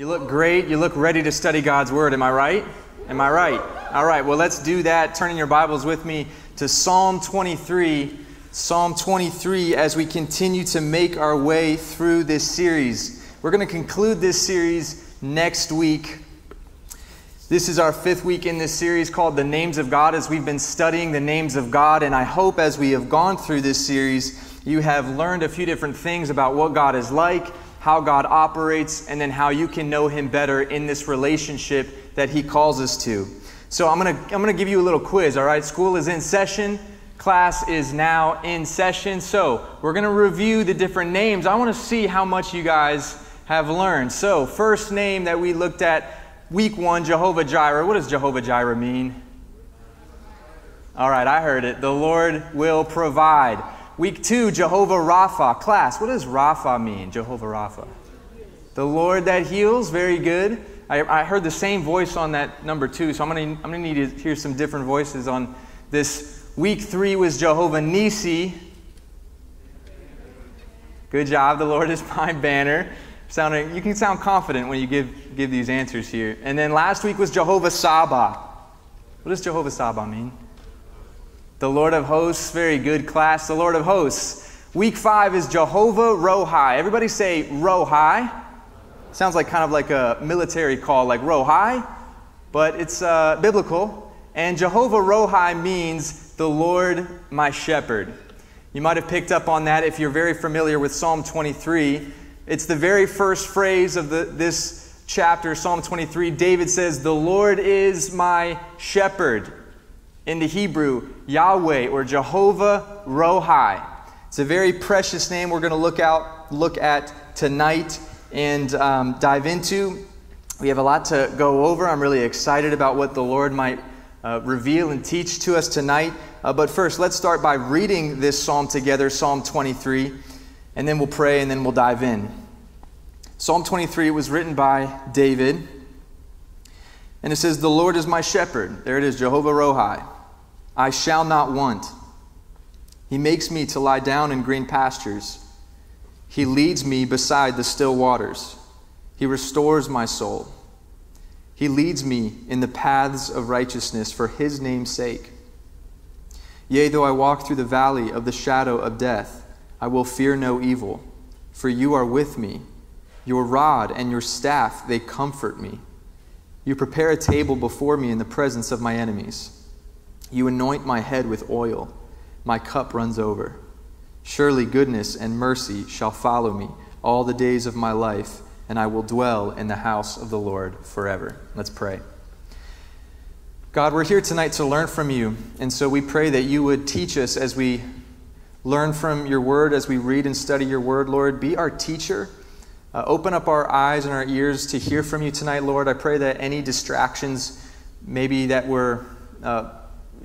You look great. You look ready to study God's Word. Am I right? Am I right? All right, well, let's do that. Turning your Bibles with me to Psalm 23. Psalm 23 as we continue to make our way through this series. We're going to conclude this series next week. This is our fifth week in this series called The Names of God as we've been studying the names of God. And I hope as we have gone through this series, you have learned a few different things about what God is like how God operates, and then how you can know Him better in this relationship that He calls us to. So I'm to I'm to give you a little quiz, all right? School is in session. Class is now in session. So we're to review the different names. I want to see how much you guys have learned. So, first name that we looked at week one, Jehovah Jireh. What does Jehovah Jireh mean? All right, I heard it. The Lord will provide. Week two, Jehovah Rapha. Class, what does Rapha mean? Jehovah Rapha. The Lord that heals. Very good. I, I heard the same voice on that number two, so I'm going to I'm gonna need to hear some different voices on this. Week three was Jehovah Nisi. Good job. The Lord is my banner. Sounding, you can sound confident when you give, give these answers here. And then last week was Jehovah Sabaoth. What does Jehovah Sabaoth mean? The Lord of hosts, very good class. The Lord of hosts. Week five is Jehovah Rohi. Everybody say Rohi. Sounds like kind of like a military call, like Rohi, but it's uh, biblical. And Jehovah Rohi means the Lord my shepherd. You might have picked up on that if you're very familiar with Psalm 23. It's the very first phrase of the, this chapter, Psalm 23. David says, The Lord is my shepherd in the Hebrew, Yahweh or Jehovah Rohi. It's a very precious name we're going to look out, look at tonight and um, dive into. We have a lot to go over. I'm really excited about what the Lord might uh, reveal and teach to us tonight. Uh, but first, let's start by reading this psalm together, Psalm 23, and then we'll pray and then we'll dive in. Psalm 23 was written by David, and it says, The Lord is my shepherd. There it is, Jehovah Rohi. I shall not want. He makes me to lie down in green pastures. He leads me beside the still waters. He restores my soul. He leads me in the paths of righteousness for his name's sake. Yea, though I walk through the valley of the shadow of death, I will fear no evil, for you are with me. Your rod and your staff, they comfort me. You prepare a table before me in the presence of my enemies. You anoint my head with oil, my cup runs over. Surely goodness and mercy shall follow me all the days of my life, and I will dwell in the house of the Lord forever. Let's pray. God, we're here tonight to learn from you, and so we pray that you would teach us as we learn from your word, as we read and study your word, Lord. Be our teacher. Uh, open up our eyes and our ears to hear from you tonight, Lord. I pray that any distractions, maybe that were uh,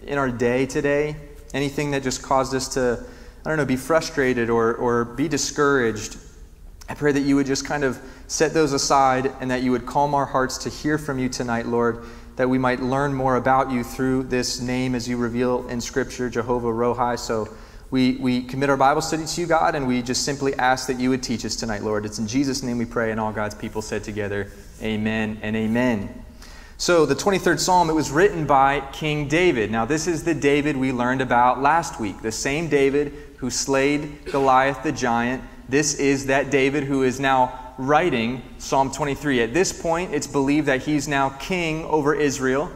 in our day today, anything that just caused us to, I don't know, be frustrated or, or be discouraged, I pray that you would just kind of set those aside and that you would calm our hearts to hear from you tonight, Lord, that we might learn more about you through this name as you reveal in Scripture, Jehovah Rohi. So we, we commit our Bible study to you, God, and we just simply ask that you would teach us tonight, Lord. It's in Jesus' name we pray, and all God's people said together, Amen and Amen. So, the 23rd Psalm, it was written by King David. Now, this is the David we learned about last week, the same David who slayed Goliath the giant. This is that David who is now writing Psalm 23. At this point, it's believed that he's now king over Israel,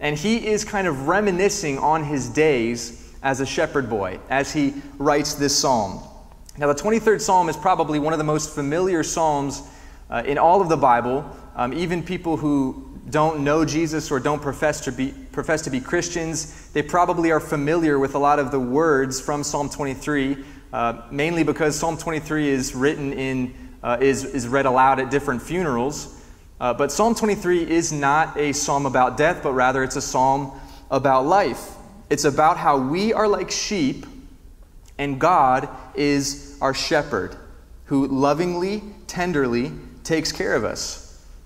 and he is kind of reminiscing on his days as a shepherd boy as he writes this psalm. Now, the 23rd Psalm is probably one of the most familiar psalms uh, in all of the Bible. Um, even people who don't know Jesus or don't profess to be profess to be Christians, they probably are familiar with a lot of the words from Psalm 23, uh, mainly because Psalm 23 is written in uh, is is read aloud at different funerals. Uh, but Psalm 23 is not a psalm about death, but rather it's a psalm about life. It's about how we are like sheep, and God is our shepherd, who lovingly, tenderly takes care of us.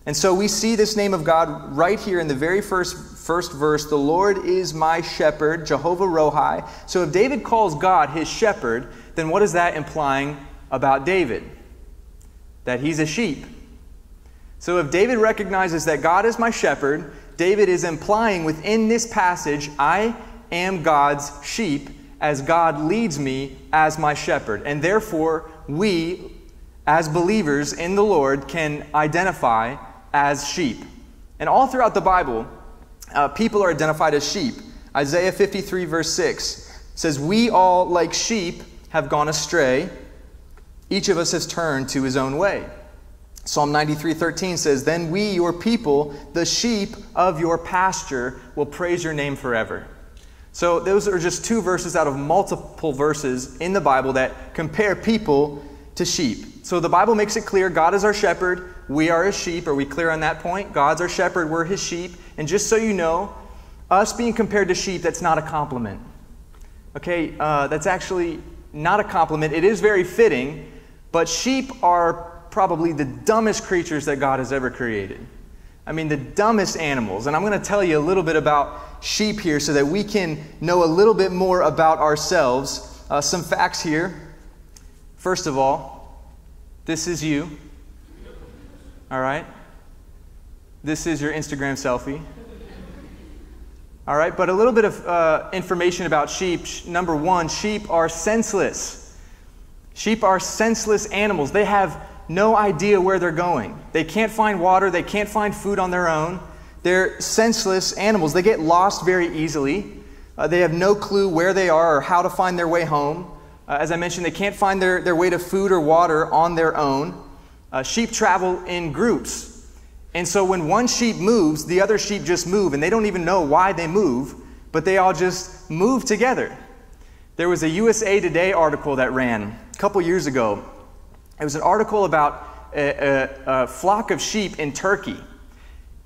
And so we see this name of God right here in the very first, first verse. The Lord is my shepherd, Jehovah Rohi. So if David calls God his shepherd, then what is that implying about David? That he's a sheep. So if David recognizes that God is my shepherd, David is implying within this passage, I am God's sheep as God leads me as my shepherd. And therefore, we, as believers in the Lord, can identify as sheep. And all throughout the Bible, uh, people are identified as sheep. Isaiah 53, verse 6 says, We all, like sheep, have gone astray. Each of us has turned to his own way. Psalm 93, 13 says, Then we, your people, the sheep of your pasture, will praise your name forever. So, those are just two verses out of multiple verses in the Bible that compare people to sheep. So, the Bible makes it clear God is our shepherd, we are his sheep. Are we clear on that point? God's our shepherd, we're his sheep. And just so you know, us being compared to sheep, that's not a compliment. Okay, uh, that's actually not a compliment. It is very fitting, but sheep are probably the dumbest creatures that God has ever created. I mean, the dumbest animals. And I'm going to tell you a little bit about sheep here so that we can know a little bit more about ourselves. Uh, some facts here. First of all, this is you. All right? This is your Instagram selfie. All right, but a little bit of uh, information about sheep. Number one, sheep are senseless. Sheep are senseless animals. They have no idea where they're going. They can't find water, they can't find food on their own. They're senseless animals. They get lost very easily. Uh, they have no clue where they are or how to find their way home. Uh, as I mentioned, they can't find their, their way to food or water on their own. Uh, sheep travel in groups. And so when one sheep moves, the other sheep just move, and they don't even know why they move, but they all just move together. There was a USA Today article that ran a couple years ago. It was an article about a, a, a flock of sheep in Turkey,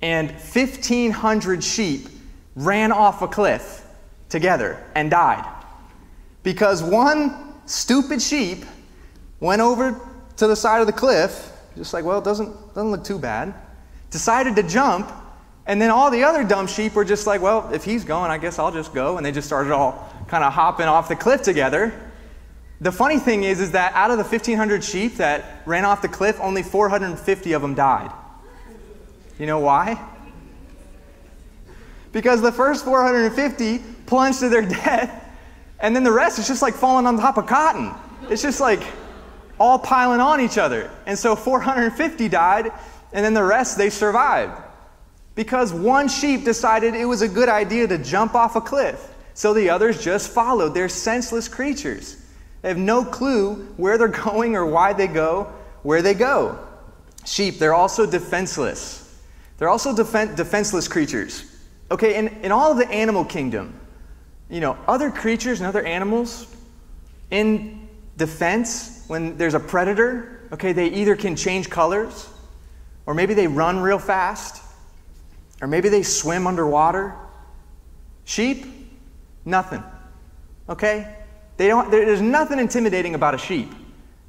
and 1,500 sheep ran off a cliff together and died because one stupid sheep went over to the side of the cliff, just like, well, it doesn't, doesn't look too bad decided to jump, and then all the other dumb sheep were just like, well, if he's going, I guess I'll just go. And they just started all kind of hopping off the cliff together. The funny thing is, is that out of the 1,500 sheep that ran off the cliff, only 450 of them died. You know why? Because the first 450 plunged to their death, and then the rest is just like falling on top of cotton. It's just like all piling on each other. And so 450 died, and then the rest, they survived. Because one sheep decided it was a good idea to jump off a cliff. So the others just followed. They're senseless creatures. They have no clue where they're going or why they go, where they go. Sheep, they're also defenseless. They're also defen- defenseless creatures. Okay, in, in all of the animal kingdom, you know, other creatures and other animals, in defense, when there's a predator, okay, they either can change colors, or maybe they run real fast. Or maybe they swim underwater. Sheep, nothing. Okay? They don't, there's nothing intimidating about a sheep.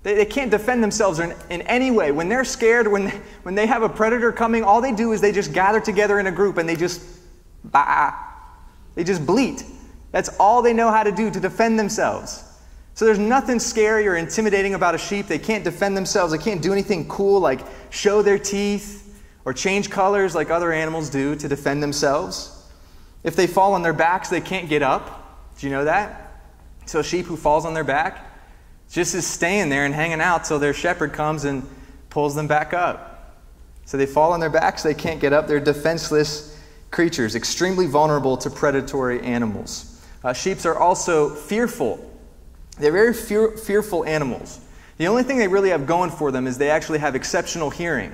They, they can't defend themselves in, in any way. When they're scared, when they, when they have a predator coming, all they do is they just gather together in a group and they just, bah, they just bleat. That's all they know how to do to defend themselves. So there's nothing scary or intimidating about a sheep. They can't defend themselves. They can't do anything cool like show their teeth or change colors like other animals do to defend themselves. If they fall on their backs, they can't get up. Do you know that? So a sheep who falls on their back just is staying there and hanging out till their shepherd comes and pulls them back up. So they fall on their backs, they can't get up. They're defenseless creatures, extremely vulnerable to predatory animals. Uh, are also fearful they're very fear, fearful animals. The only thing they really have going for them is they actually have exceptional hearing.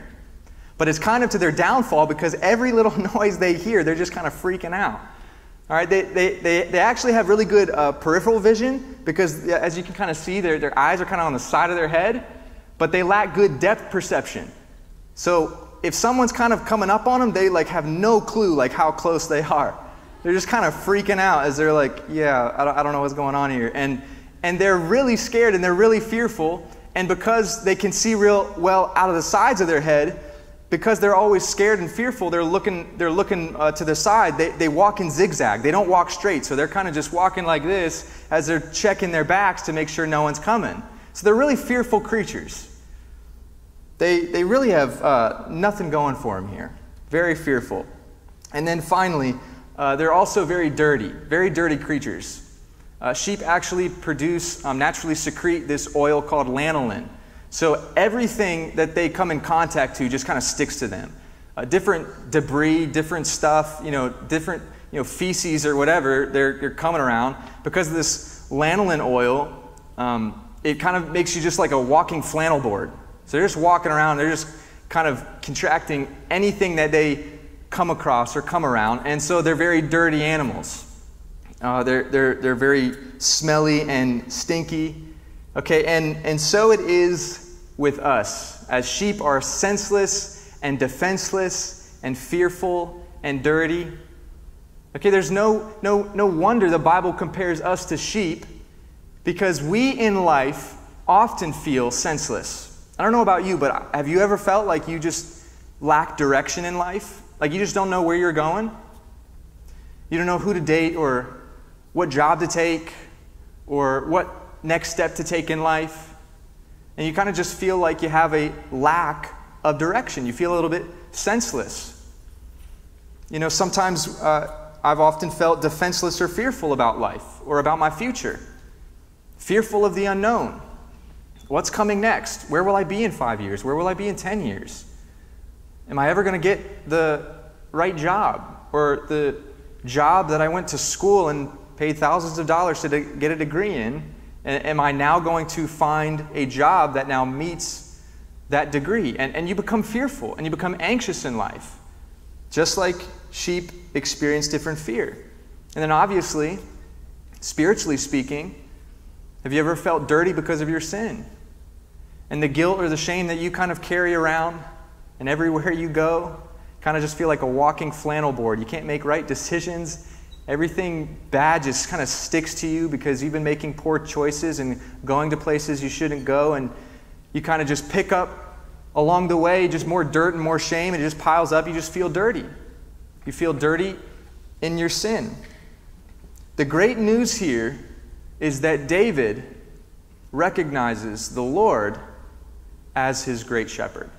But it's kind of to their downfall because every little noise they hear, they're just kind of freaking out. All right, they, they, they, they actually have really good uh, peripheral vision because, as you can kind of see, their, their eyes are kind of on the side of their head, but they lack good depth perception. So if someone's kind of coming up on them, they like have no clue like how close they are. They're just kind of freaking out as they're like, yeah, I don't, I don't know what's going on here. And and they're really scared and they're really fearful. And because they can see real well out of the sides of their head, because they're always scared and fearful, they're looking, they're looking uh, to the side. They, they walk in zigzag. They don't walk straight. So they're kind of just walking like this as they're checking their backs to make sure no one's coming. So they're really fearful creatures. They, they really have uh, nothing going for them here. Very fearful. And then finally, uh, they're also very dirty, very dirty creatures. Uh, sheep actually produce, um, naturally secrete this oil called lanolin. So everything that they come in contact to just kind of sticks to them. Uh, different debris, different stuff, you know, different you know, feces or whatever they're, they're coming around. Because of this lanolin oil, um, it kind of makes you just like a walking flannel board. So they're just walking around, they're just kind of contracting anything that they come across or come around. And so they're very dirty animals. Uh, they're, they're, they're very smelly and stinky. Okay, and, and so it is with us, as sheep are senseless and defenseless and fearful and dirty. Okay, there's no, no, no wonder the Bible compares us to sheep because we in life often feel senseless. I don't know about you, but have you ever felt like you just lack direction in life? Like you just don't know where you're going? You don't know who to date or what job to take or what next step to take in life. And you kind of just feel like you have a lack of direction. You feel a little bit senseless. You know, sometimes uh, I've often felt defenseless or fearful about life or about my future, fearful of the unknown. What's coming next? Where will I be in five years? Where will I be in 10 years? Am I ever going to get the right job or the job that I went to school and paid thousands of dollars to get a degree in? And am I now going to find a job that now meets that degree? And, and you become fearful and you become anxious in life, just like sheep experience different fear. And then, obviously, spiritually speaking, have you ever felt dirty because of your sin? and the guilt or the shame that you kind of carry around, and everywhere you go, kind of just feel like a walking flannel board. You can't make right decisions. Everything bad just kind of sticks to you because you've been making poor choices and going to places you shouldn't go, and you kind of just pick up along the way just more dirt and more shame, and it just piles up. You just feel dirty. You feel dirty in your sin. The great news here is that David recognizes the Lord as his great shepherd.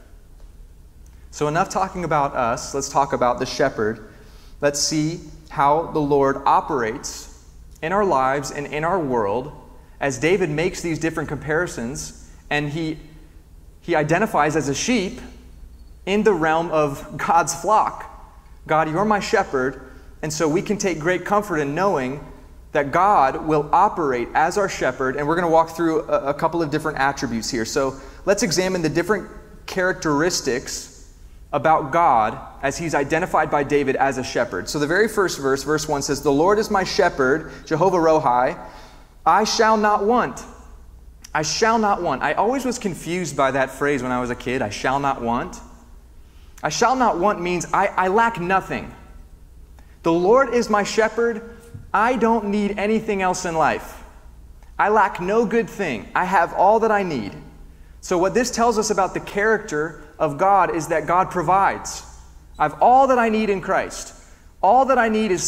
So, enough talking about us. Let's talk about the shepherd. Let's see how the Lord operates in our lives and in our world as David makes these different comparisons and he, he identifies as a sheep in the realm of God's flock. God, you're my shepherd, and so we can take great comfort in knowing that God will operate as our shepherd, and we're going to walk through a, a couple of different attributes here. So, let's examine the different characteristics about God as he's identified by David as a shepherd. So the very first verse, verse 1 says, The Lord is my shepherd, Jehovah Rohi, I shall not want. I shall not want. I always was confused by that phrase when I was a kid, I shall not want. I shall not want means I, I lack nothing. The Lord is my shepherd. I don't need anything else in life. I lack no good thing. I have all that I need. So, what this tells us about the character of God is that God provides. I have all that I need in Christ. All that I need is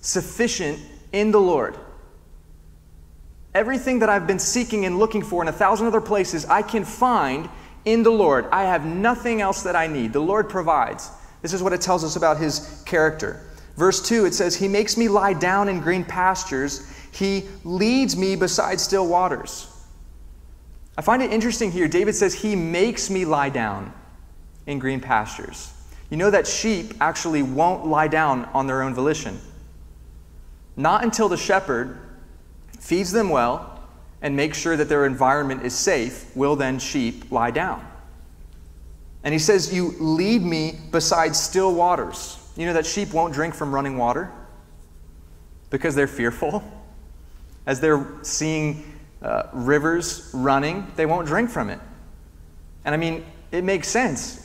sufficient in the Lord. Everything that I've been seeking and looking for in a thousand other places, I can find in the Lord. I have nothing else that I need. The Lord provides. This is what it tells us about his character. Verse 2, it says, He makes me lie down in green pastures, He leads me beside still waters. I find it interesting here. David says, He makes me lie down in green pastures. You know that sheep actually won't lie down on their own volition. Not until the shepherd feeds them well and makes sure that their environment is safe will then sheep lie down. And he says, You lead me beside still waters. You know that sheep won't drink from running water because they're fearful. As they're seeing uh, rivers running, they won't drink from it. And I mean, it makes sense.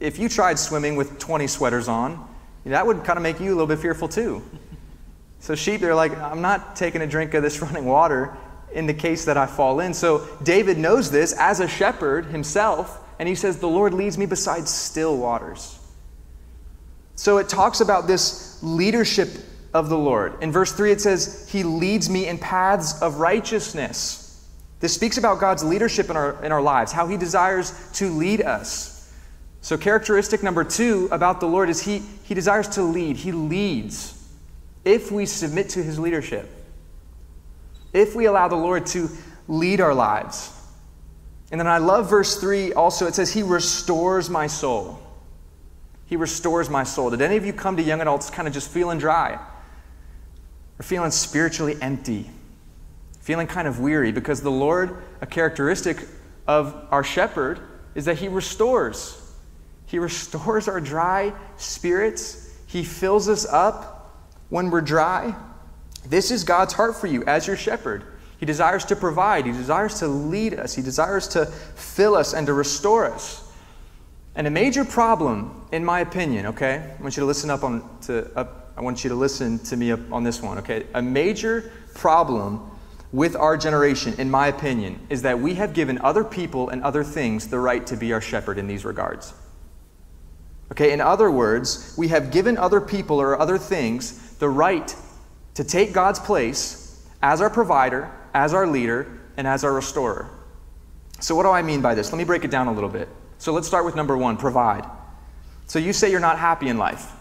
If you tried swimming with 20 sweaters on, that would kind of make you a little bit fearful too. So, sheep, they're like, I'm not taking a drink of this running water in the case that I fall in. So, David knows this as a shepherd himself, and he says, The Lord leads me beside still waters. So, it talks about this leadership of the Lord. In verse 3, it says, He leads me in paths of righteousness. This speaks about God's leadership in our, in our lives, how He desires to lead us. So, characteristic number two about the Lord is He, he desires to lead. He leads if we submit to His leadership, if we allow the Lord to lead our lives. And then I love verse 3 also. It says, He restores my soul. He restores my soul. Did any of you come to young adults kind of just feeling dry? Or feeling spiritually empty? feeling kind of weary because the Lord, a characteristic of our shepherd, is that he restores. He restores our dry spirits. He fills us up when we're dry. This is God's heart for you as your shepherd. He desires to provide, He desires to lead us, He desires to fill us and to restore us. And a major problem, in my opinion, okay, I want you to listen up on to up, I want you to listen to me on this one, okay? A major problem with our generation, in my opinion, is that we have given other people and other things the right to be our shepherd in these regards. Okay, in other words, we have given other people or other things the right to take God's place as our provider, as our leader, and as our restorer. So, what do I mean by this? Let me break it down a little bit. So, let's start with number one provide. So, you say you're not happy in life.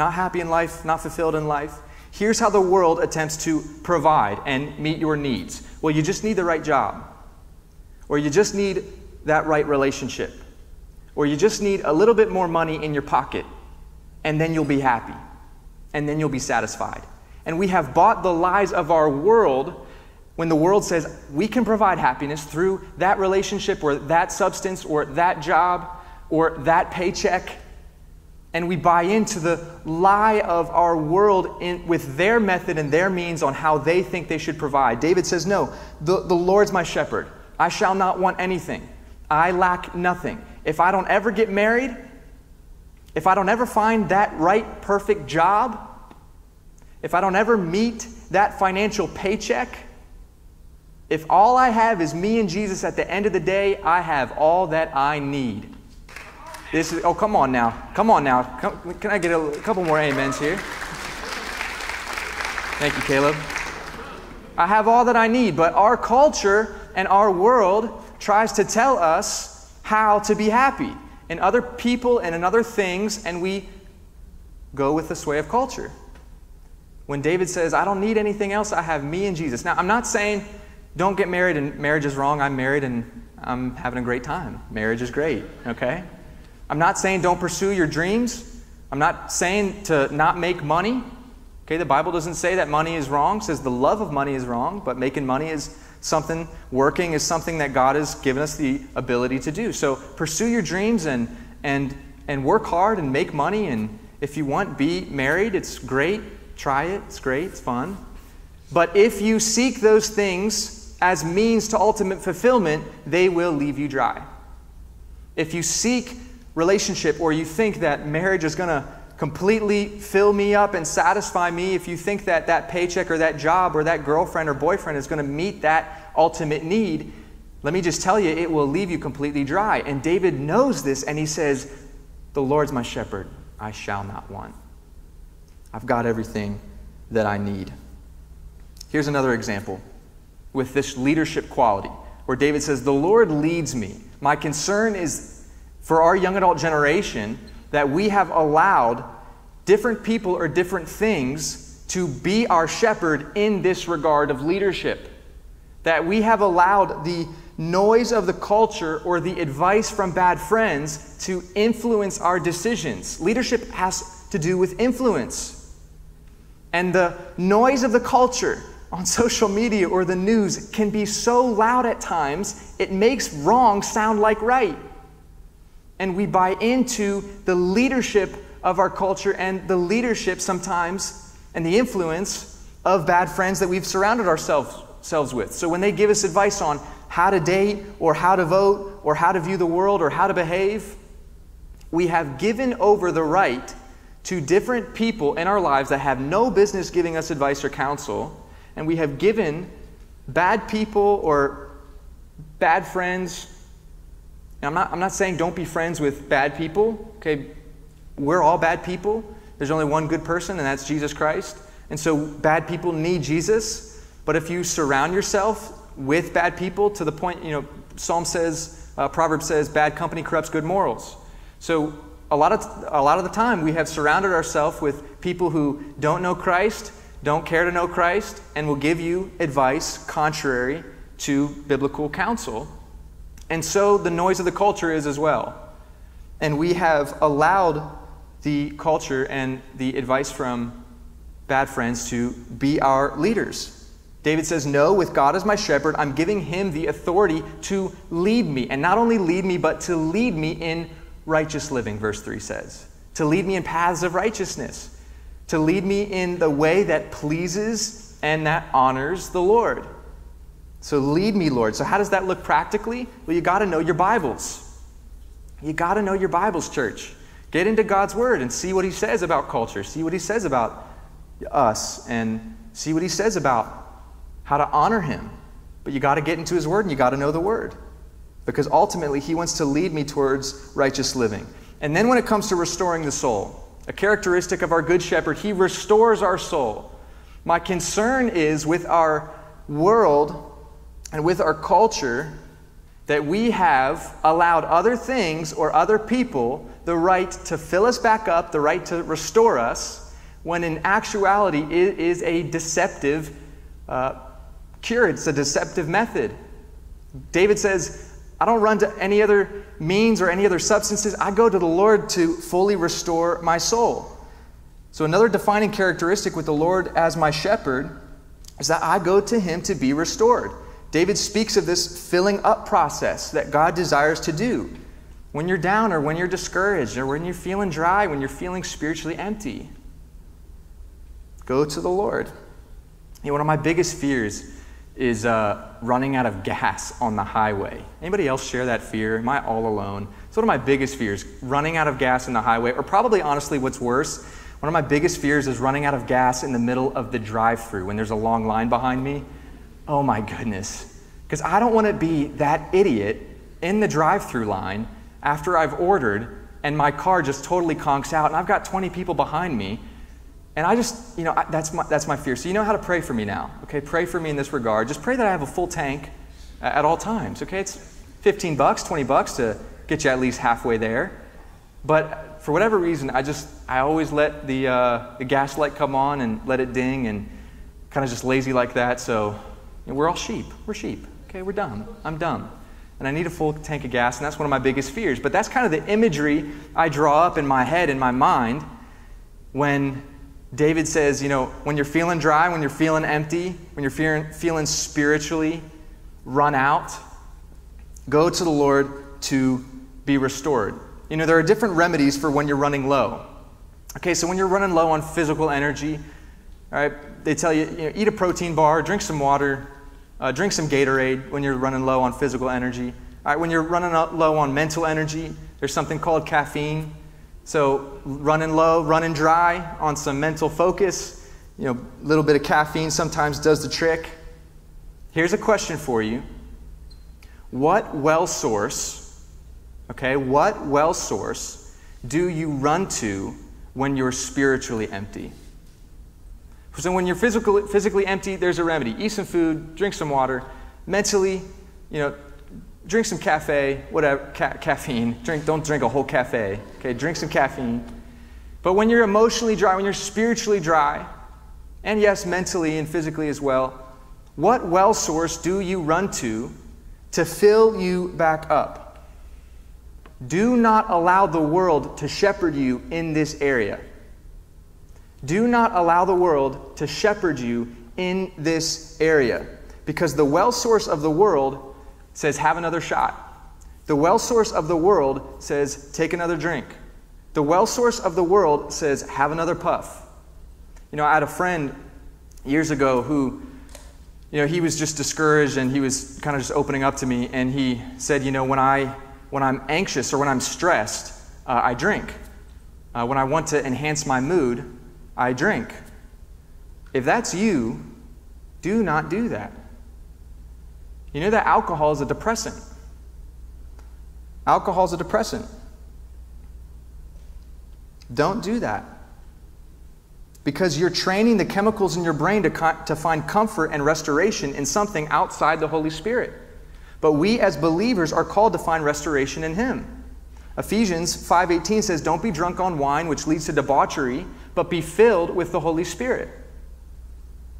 Not happy in life, not fulfilled in life. Here's how the world attempts to provide and meet your needs. Well, you just need the right job, or you just need that right relationship, or you just need a little bit more money in your pocket, and then you'll be happy, and then you'll be satisfied. And we have bought the lies of our world when the world says we can provide happiness through that relationship, or that substance, or that job, or that paycheck and we buy into the lie of our world in, with their method and their means on how they think they should provide. David says, No, the, the Lord's my shepherd. I shall not want anything. I lack nothing. If I don't ever get married, if I don't ever find that right, perfect job, if I don't ever meet that financial paycheck, if all I have is me and Jesus at the end of the day, I have all that I need. This is, oh, come on now. Come on now. Come, can I get a, a couple more amens here? Thank you, Caleb. I have all that I need, but our culture and our world tries to tell us how to be happy in other people and in other things, and we go with the sway of culture. When David says, I don't need anything else, I have me and Jesus. Now, I'm not saying don't get married and marriage is wrong. I'm married and I'm having a great time. Marriage is great, okay? I'm not saying don't pursue your dreams. I'm not saying to not make money. Okay, the Bible doesn't say that money is wrong. It says the love of money is wrong, but making money is something, working is something that God has given us the ability to do. So pursue your dreams and and and work hard and make money and if you want be married, it's great. Try it. It's great. It's fun. But if you seek those things as means to ultimate fulfillment, they will leave you dry. If you seek relationship or you think that marriage is going to completely fill me up and satisfy me, if you think that that paycheck or that job or that girlfriend or boyfriend is going to meet that ultimate need, let me just tell you, it will leave you completely dry. And David knows this and he says, The Lord's my shepherd, I shall not want. I've got everything that I need. Here's another example with this leadership quality where David says, The Lord leads me. My concern is for our young adult generation that we have allowed different people or different things to be our shepherd in this regard of leadership. That we have allowed the noise of the culture or the advice from bad friends to influence our decisions. Leadership has to do with influence. And the noise of the culture on social media or the news can be so loud at times, it makes wrong sound like right and we buy into the leadership of our culture and the leadership sometimes and the influence of bad friends that we've surrounded ourselves, with. So when they give us advice on how to date or how to vote or how to view the world or how to behave, we have given over the right to different people in our lives that have no business giving us advice or counsel, and we have given bad people or bad friends now, I'm not, I'm not saying don't be friends with bad people, okay? We're all bad people. There's only one good person, and that's Jesus Christ. And so bad people need Jesus. But if you surround yourself with bad people to the point, you know, Psalm says, uh, Proverb says, bad company corrupts good morals. So a lot of a lot of the time we have surrounded ourselves with people who don't know Christ, don't care to know Christ, and will give you advice contrary to biblical counsel. And so the noise of the culture is as well. And we have allowed the culture and the advice from bad friends to be our leaders. David says, No, with God as my shepherd, I'm giving him the authority to lead me. And not only lead me, but to lead me in righteous living, verse 3 says. To lead me in paths of righteousness. To lead me in the way that pleases and that honors the Lord. So lead me, Lord. So, how does that look practically? Well, you got to know your Bibles. You got to know your Bibles, church. Get into God's Word and see what He says about culture, see what He says about us, and see what He says about how to honor Him. But you got to get into His Word and you got to know the Word. Because ultimately, He wants to lead me towards righteous living. And then, when it comes to restoring the soul, a characteristic of our Good Shepherd, He restores our soul. My concern is with our world and with our culture that we have allowed other things or other people the right to fill us back up, the right to restore us, when in actuality it is a deceptive uh, cure. It's a deceptive method. David says, I don't run to any other means or any other substances. I go to the Lord to fully restore my soul. So, another defining characteristic with the Lord as my shepherd is that I go to him to be restored. David speaks of this filling up process that God desires to do. When you're down, or when you're discouraged, or when you're feeling dry, when you're feeling spiritually empty, go to the Lord. You know, one of my biggest fears is uh, running out of gas on the highway. Anybody else share that fear? Am I all alone? It's one of my biggest fears, running out of gas in the highway, or probably honestly, what's worse, one of my biggest fears is running out of gas in the middle of the drive through when there's a long line behind me oh my goodness. Because I don't want to be that idiot in the drive through line after I've ordered and my car just totally conks out and I've got 20 people behind me. And I just, you know, I, that's, my, that's my fear. So you know how to pray for me now, okay? Pray for me in this regard. Just pray that I have a full tank at all times, okay? It's 15 bucks, 20 bucks to get you at least halfway there. But for whatever reason, I just, I always let the, uh, the gas light come on and let it ding and kind of just lazy like that. So and we're all sheep. We're sheep. Okay, we're dumb. I'm dumb. And I need a full tank of gas, and that's one of my biggest fears. But that's kind of the imagery I draw up in my head, in my mind, when David says, you know, when you're feeling dry, when you're feeling empty, when you're feeling, feeling spiritually run out, go to the Lord to be restored. You know, there are different remedies for when you're running low. Okay, so when you're running low on physical energy, all right, they tell you, you know, eat a protein bar, drink some water, uh, drink some Gatorade when you're running low on physical energy. All right, when you're running low on mental energy, there's something called caffeine. So running low, running dry on some mental focus, you know, a little bit of caffeine sometimes does the trick. Here's a question for you. What well source, okay, what well source do you run to when you're spiritually empty? So when you're physically, physically empty, there's a remedy. Eat some food, drink some water. Mentally, you know, drink some cafe, whatever, ca- caffeine. Drink, don't drink a whole cafe. Okay, drink some caffeine. But when you're emotionally dry, when you're spiritually dry, and yes, mentally and physically as well, what well source do you run to to fill you back up? Do not allow the world to shepherd you in this area. Do not allow the world to shepherd you in this area because the well source of the world says, have another shot. The well source of the world says, take another drink. The well source of the world says, have another puff. You know, I had a friend years ago who, you know, he was just discouraged and he was kind of just opening up to me and he said, you know, when, I, when I'm anxious or when I'm stressed, uh, I drink. Uh, when I want to enhance my mood, I drink. If that's you, do not do that. You know that alcohol is a depressant. Alcohol is a depressant. Don't do that. because you're training the chemicals in your brain to, co- to find comfort and restoration in something outside the Holy Spirit. But we as believers are called to find restoration in Him. Ephesians 5:18 says, "Don't be drunk on wine, which leads to debauchery, but be filled with the Holy Spirit."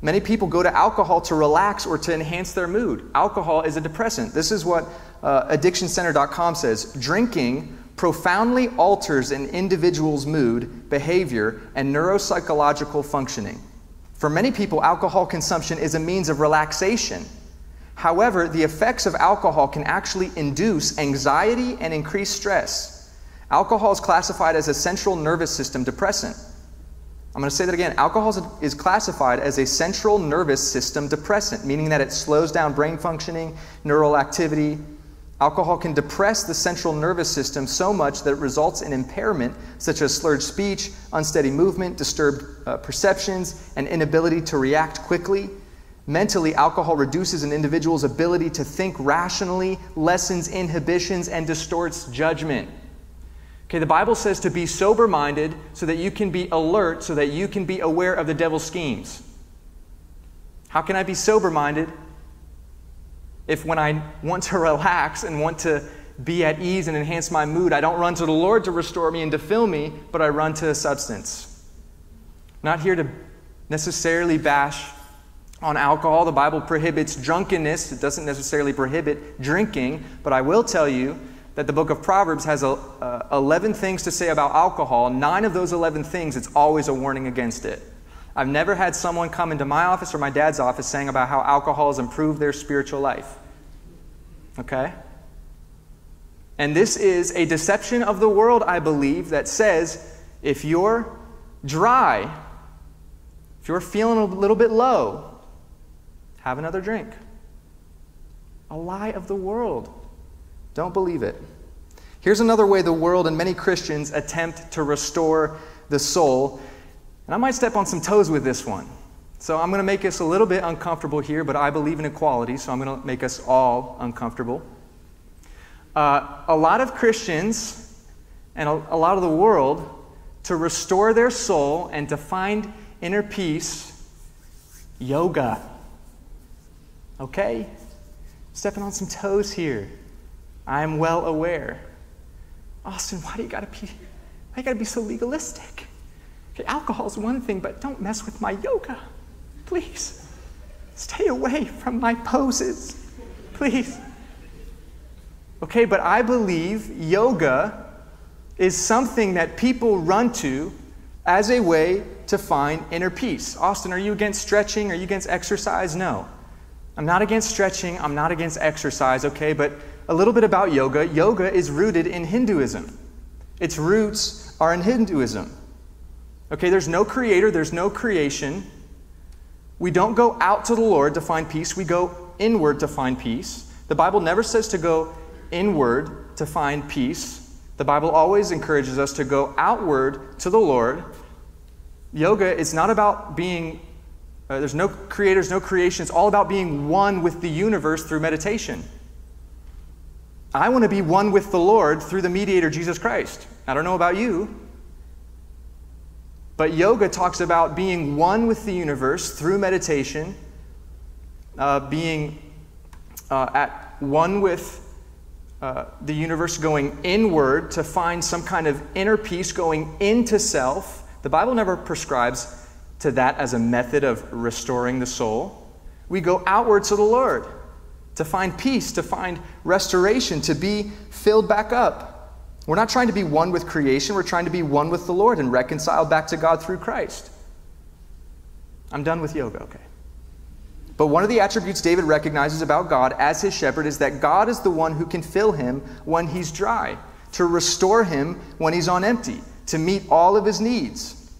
Many people go to alcohol to relax or to enhance their mood. Alcohol is a depressant. This is what uh, addictioncenter.com says. Drinking profoundly alters an individual's mood, behavior, and neuropsychological functioning. For many people, alcohol consumption is a means of relaxation. However, the effects of alcohol can actually induce anxiety and increase stress. Alcohol is classified as a central nervous system depressant. I'm going to say that again. Alcohol is classified as a central nervous system depressant, meaning that it slows down brain functioning, neural activity. Alcohol can depress the central nervous system so much that it results in impairment such as slurred speech, unsteady movement, disturbed uh, perceptions, and inability to react quickly. Mentally, alcohol reduces an individual's ability to think rationally, lessens inhibitions, and distorts judgment. Okay, the Bible says to be sober minded so that you can be alert, so that you can be aware of the devil's schemes. How can I be sober minded if when I want to relax and want to be at ease and enhance my mood, I don't run to the Lord to restore me and to fill me, but I run to a substance? not here to necessarily bash on alcohol. The Bible prohibits drunkenness, it doesn't necessarily prohibit drinking, but I will tell you that the book of Proverbs has a, uh, 11 things to say about alcohol. Nine of those 11 things, it's always a warning against it. I've never had someone come into my office or my dad's office saying about how alcohol has improved their spiritual life. Okay? And this is a deception of the world, I believe, that says if you're dry, if you're feeling a little bit low, have another drink. A lie of the world. Don't believe it. Here's another way the world and many Christians attempt to restore the soul. And I might step on some toes with this one. So I'm going to make us a little bit uncomfortable here, but I believe in equality, so I'm going to make us all uncomfortable. Uh, a lot of Christians and a, a lot of the world, to restore their soul and to find inner peace, yoga. Okay? Stepping on some toes here. I'm well aware. Austin, why do you gotta be why you gotta be so legalistic? Okay, alcohol is one thing, but don't mess with my yoga. Please. Stay away from my poses. Please. Okay, but I believe yoga is something that people run to as a way to find inner peace. Austin, are you against stretching? Are you against exercise? No. I'm not against stretching. I'm not against exercise, okay? But a little bit about yoga. Yoga is rooted in Hinduism. Its roots are in Hinduism. Okay, there's no creator, there's no creation. We don't go out to the Lord to find peace, we go inward to find peace. The Bible never says to go inward to find peace. The Bible always encourages us to go outward to the Lord. Yoga is not about being, uh, there's no creators, no creation. It's all about being one with the universe through meditation. I want to be one with the Lord through the mediator, Jesus Christ. I don't know about you. But yoga talks about being one with the universe through meditation, uh, being uh, at one with uh, the universe, going inward to find some kind of inner peace, going into self. The Bible never prescribes to that as a method of restoring the soul. We go outward to the Lord to find peace, to find restoration, to be filled back up. We're not trying to be one with creation, we're trying to be one with the Lord and reconciled back to God through Christ. I'm done with yoga, okay. But one of the attributes David recognizes about God as his shepherd is that God is the one who can fill him when he's dry, to restore him when he's on empty, to meet all of his needs.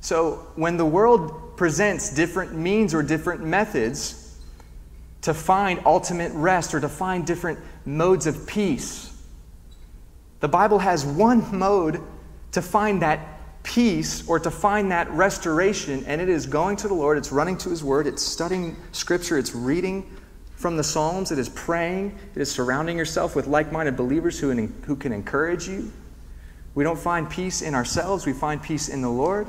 So when the world presents different means or different methods, to find ultimate rest or to find different modes of peace. The Bible has one mode to find that peace or to find that restoration, and it is going to the Lord, it's running to His Word, it's studying Scripture, it's reading from the Psalms, it is praying, it is surrounding yourself with like minded believers who, who can encourage you. We don't find peace in ourselves, we find peace in the Lord.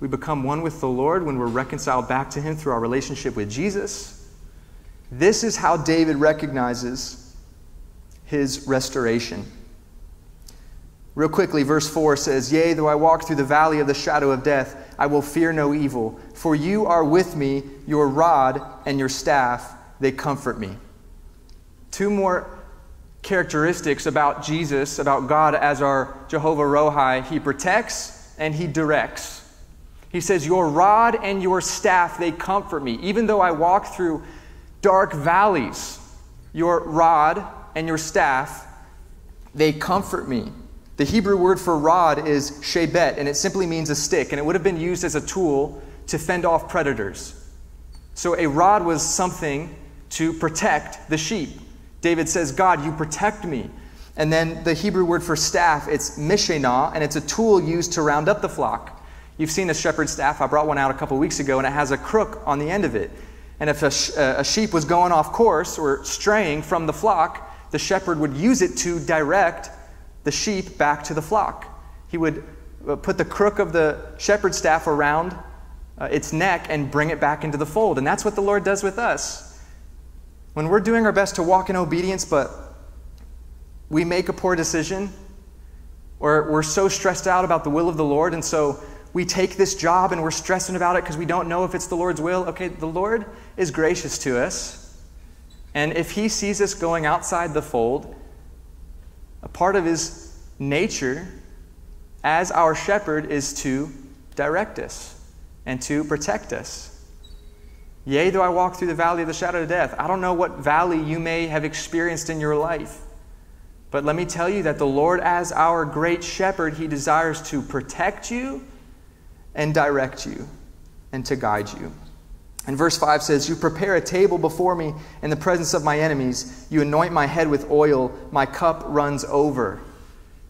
We become one with the Lord when we're reconciled back to Him through our relationship with Jesus. This is how David recognizes his restoration. Real quickly, verse 4 says, Yea, though I walk through the valley of the shadow of death, I will fear no evil, for you are with me, your rod and your staff, they comfort me. Two more characteristics about Jesus, about God as our Jehovah Rohi. He protects and he directs. He says, Your rod and your staff, they comfort me. Even though I walk through dark valleys, your rod and your staff, they comfort me. The Hebrew word for rod is shebet, and it simply means a stick, and it would have been used as a tool to fend off predators. So a rod was something to protect the sheep. David says, God, you protect me. And then the Hebrew word for staff, it's mishenah, and it's a tool used to round up the flock. You've seen a shepherd's staff. I brought one out a couple weeks ago, and it has a crook on the end of it. And if a, sh- a sheep was going off course or straying from the flock, the shepherd would use it to direct the sheep back to the flock. He would uh, put the crook of the shepherd's staff around uh, its neck and bring it back into the fold. And that's what the Lord does with us. When we're doing our best to walk in obedience, but we make a poor decision, or we're so stressed out about the will of the Lord, and so we take this job and we're stressing about it because we don't know if it's the Lord's will. Okay, the Lord is gracious to us. And if He sees us going outside the fold, a part of his nature as our shepherd is to direct us and to protect us. Yea, though I walk through the valley of the shadow of death. I don't know what valley you may have experienced in your life. But let me tell you that the Lord, as our great shepherd, he desires to protect you and direct you and to guide you. And verse 5 says, You prepare a table before me in the presence of my enemies. You anoint my head with oil. My cup runs over.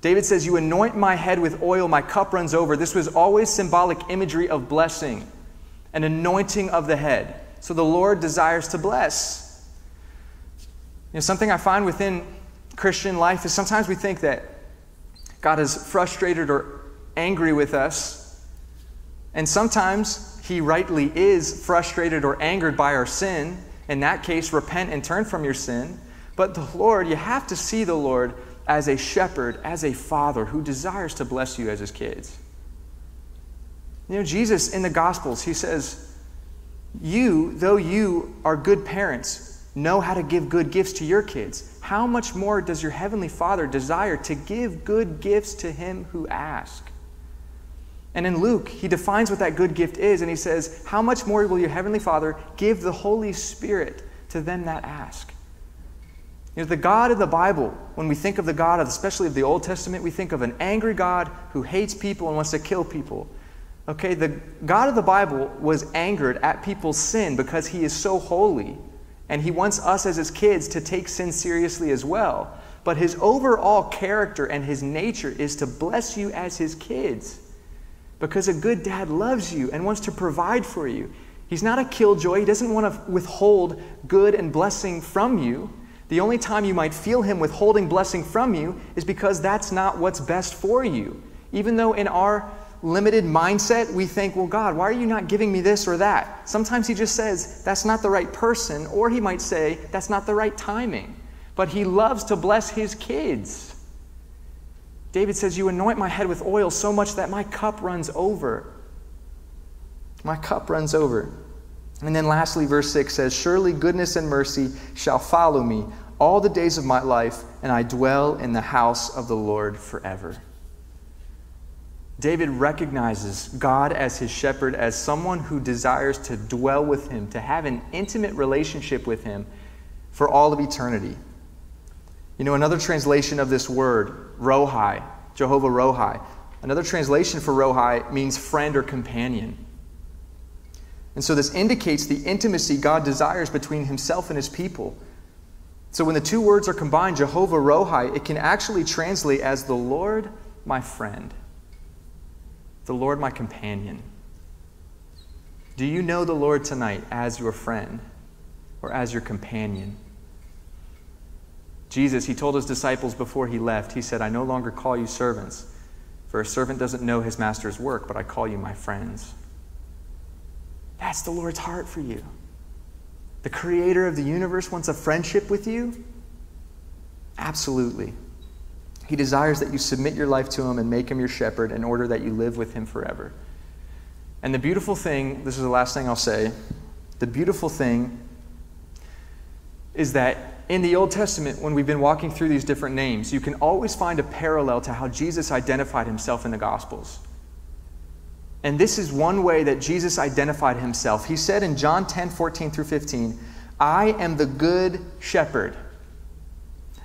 David says, You anoint my head with oil. My cup runs over. This was always symbolic imagery of blessing, an anointing of the head. So the Lord desires to bless. You know, something I find within Christian life is sometimes we think that God is frustrated or angry with us. And sometimes he rightly is frustrated or angered by our sin. In that case, repent and turn from your sin. But the Lord, you have to see the Lord as a shepherd, as a father who desires to bless you as his kids. You know, Jesus in the Gospels, he says, You, though you are good parents, know how to give good gifts to your kids. How much more does your heavenly Father desire to give good gifts to him who asks? And in Luke, he defines what that good gift is, and he says, How much more will your heavenly Father give the Holy Spirit to them that ask? You know, the God of the Bible, when we think of the God, of, especially of the Old Testament, we think of an angry God who hates people and wants to kill people. Okay, the God of the Bible was angered at people's sin because he is so holy, and he wants us as his kids to take sin seriously as well. But his overall character and his nature is to bless you as his kids. Because a good dad loves you and wants to provide for you. He's not a killjoy. He doesn't want to withhold good and blessing from you. The only time you might feel him withholding blessing from you is because that's not what's best for you. Even though in our limited mindset, we think, well, God, why are you not giving me this or that? Sometimes he just says, that's not the right person, or he might say, that's not the right timing. But he loves to bless his kids. David says, You anoint my head with oil so much that my cup runs over. My cup runs over. And then lastly, verse 6 says, Surely goodness and mercy shall follow me all the days of my life, and I dwell in the house of the Lord forever. David recognizes God as his shepherd, as someone who desires to dwell with him, to have an intimate relationship with him for all of eternity. You know, another translation of this word, Rohi, Jehovah Rohi, another translation for Rohi means friend or companion. And so this indicates the intimacy God desires between himself and his people. So when the two words are combined, Jehovah Rohi, it can actually translate as the Lord my friend, the Lord my companion. Do you know the Lord tonight as your friend or as your companion? Jesus, he told his disciples before he left, he said, I no longer call you servants, for a servant doesn't know his master's work, but I call you my friends. That's the Lord's heart for you. The creator of the universe wants a friendship with you? Absolutely. He desires that you submit your life to him and make him your shepherd in order that you live with him forever. And the beautiful thing, this is the last thing I'll say, the beautiful thing is that in the Old Testament, when we've been walking through these different names, you can always find a parallel to how Jesus identified himself in the Gospels. And this is one way that Jesus identified himself. He said in John 10 14 through 15, I am the good shepherd.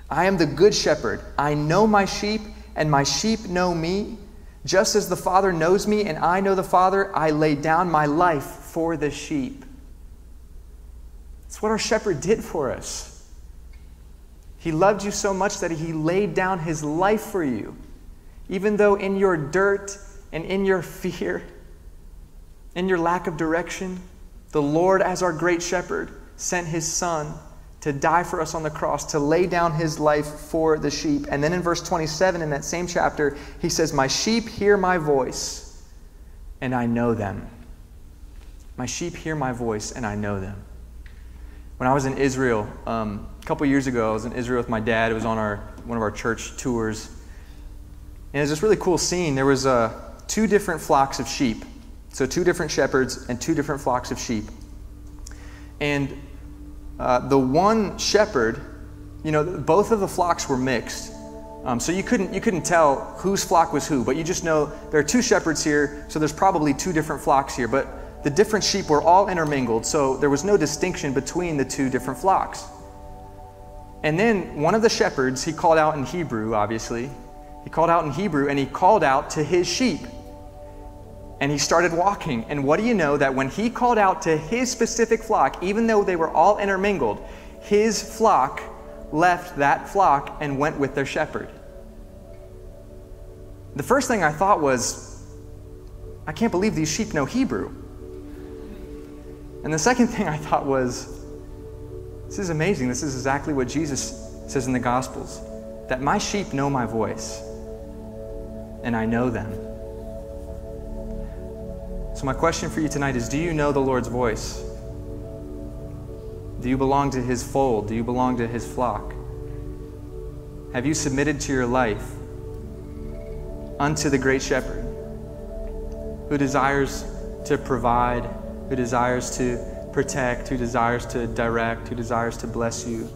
I am the good shepherd. I know my sheep, and my sheep know me. Just as the Father knows me, and I know the Father, I lay down my life for the sheep. It's what our shepherd did for us. He loved you so much that he laid down his life for you. Even though in your dirt and in your fear, in your lack of direction, the Lord, as our great shepherd, sent his son to die for us on the cross, to lay down his life for the sheep. And then in verse 27 in that same chapter, he says, My sheep hear my voice, and I know them. My sheep hear my voice, and I know them. When I was in Israel um, couple years ago, I was in Israel with my dad. It was on our, one of our church tours. And it was this really cool scene. There was uh, two different flocks of sheep. So two different shepherds and two different flocks of sheep. And uh, the one shepherd, you know, both of the flocks were mixed. Um, so you couldn't, you couldn't tell whose flock was who, but you just know there are two shepherds here, so there's probably two different flocks here. But the different sheep were all intermingled, so there was no distinction between the two different flocks. And then one of the shepherds, he called out in Hebrew, obviously. He called out in Hebrew and he called out to his sheep and he started walking. And what do you know? That when he called out to his specific flock, even though they were all intermingled, his flock left that flock and went with their shepherd. The first thing I thought was, I can't believe these sheep know Hebrew. And the second thing I thought was, this is amazing. This is exactly what Jesus says in the Gospels that my sheep know my voice, and I know them so, my question for you tonight is Do you know the Lord's voice? Do you belong to his fold? Do you belong to his flock? Have you submitted to your life unto the great shepherd who desires to provide, who desires to protect, who desires to direct, who desires to bless you,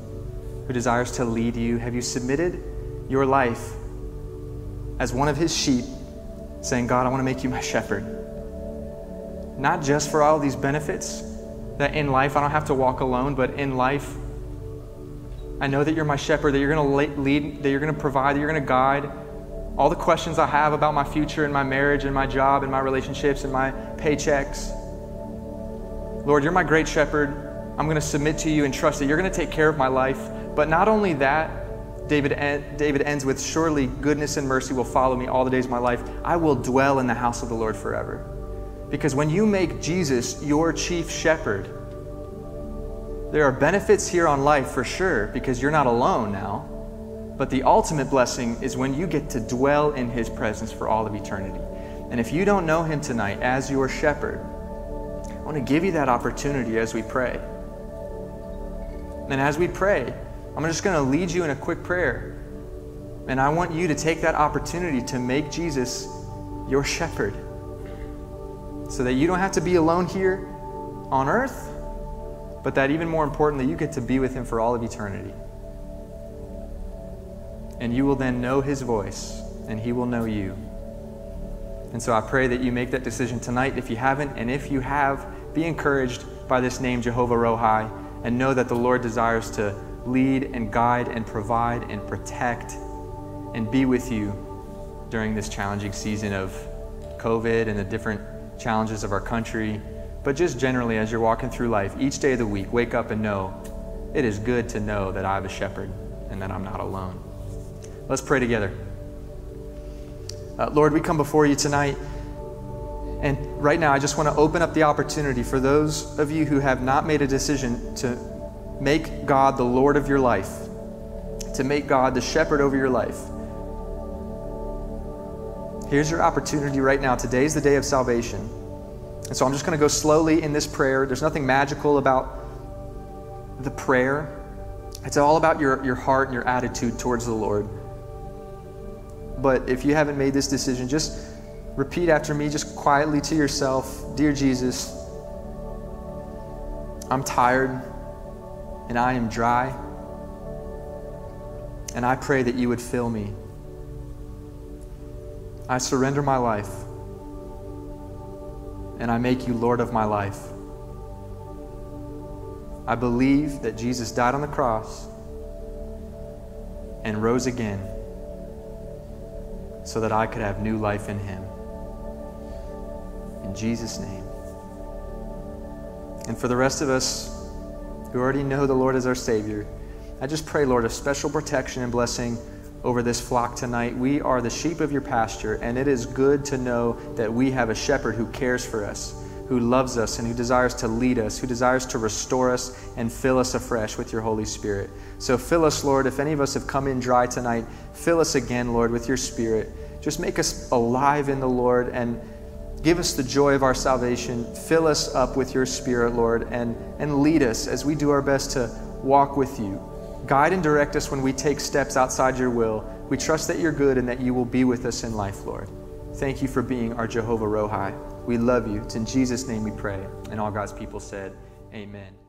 who desires to lead you? Have you submitted your life as one of his sheep, saying, God, I want to make you my shepherd? not just for all these benefits, that in life I don't have to walk alone, but in life, I know that you're my shepherd, that you're going to lead, that you're going to provide, that you're going to guide. All the questions I have about my future and my marriage and my job and my relationships and my paychecks. Lord, you're my great shepherd. I'm going to submit to you and trust that you're going to take care of my life. But not only that, David, David ends with, Surely goodness and mercy will follow me all the days of my life. I will dwell in the house of the Lord forever. Because when you make Jesus your chief shepherd, there are benefits here on life for sure, because you're not alone now. But the ultimate blessing is when you get to dwell in His presence for all of eternity. And if you don't know Him tonight as your shepherd, I want to give you that opportunity as we pray. And as we pray, I'm just going to lead you in a quick prayer. And I want you to take that opportunity to make Jesus your shepherd so that you don't have to be alone here on earth, but that even more important, that you get to be with Him for all of eternity. And you will then know His voice, and He will know you. And so I pray that you make that decision tonight if you haven't, and if you have, be encouraged by this name, Jehovah Rohi, and know that the Lord desires to lead and guide and provide and protect and be with you during this challenging season of COVID and the different challenges of our country, but just generally as you're walking through life, each day of the week, wake up and know it is good to know that I have a shepherd and that I'm not alone. Let's pray together. Uh, Lord, we come before you tonight. And right now, I just want to open up the opportunity for those of you who have not made a decision to make God the Lord of your life, to make God the shepherd over your life. Here's your opportunity right now. Today's the day of salvation. And so I'm just going to go slowly in this prayer. There's nothing magical about the prayer, it's all about your, your heart and your attitude towards the Lord. But if you haven't made this decision, just repeat after me, just quietly to yourself Dear Jesus, I'm tired and I am dry. And I pray that you would fill me. I surrender my life and I make you Lord of my life. I believe that Jesus died on the cross and rose again so that I could have new life in him. In Jesus' name. And for the rest of us who already know the Lord as our Savior, I just pray, Lord, a special protection and blessing over this flock tonight. We are the sheep of your pasture, and it is good to know that we have a shepherd who cares for us, who loves us, and who desires to lead us, who desires to restore us and fill us afresh with your Holy Spirit. So fill us, Lord. If any of us have come in dry tonight, fill us again, Lord, with your Spirit. Just make us alive in the Lord and give us the joy of our salvation. Fill us up with your Spirit, Lord, and, and lead us as we do our best to walk with you. Guide and direct us when we take steps outside your will. We trust that you're good and that you will be with us in life, Lord. Thank you for being our Jehovah Rohi. We love you. It's in Jesus' name we pray. And all God's people said, Amen.